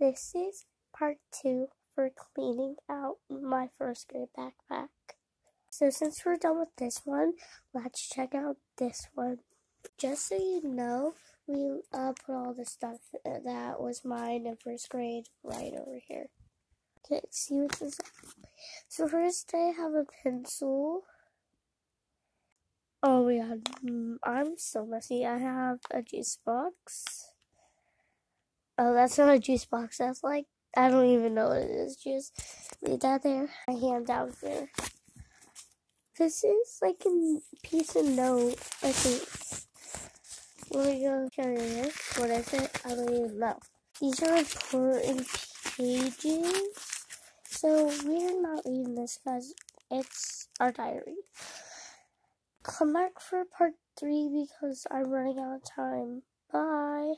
This is part two for cleaning out my first grade backpack. So since we're done with this one, let's check out this one. Just so you know, we uh, put all the stuff that was mine in first grade right over here. Okay, see what's inside. So first I have a pencil. Oh my god, mm, I'm so messy. I have a juice box. Oh, that's not a juice box. That's like, I don't even know what it is. Just leave that there. My hand down there. This is like a piece of note, I think. Let me go show you this. What is it? I don't even know. These are important pages. So we're not reading this because it's our diary. Come back for part three because I'm running out of time. Bye.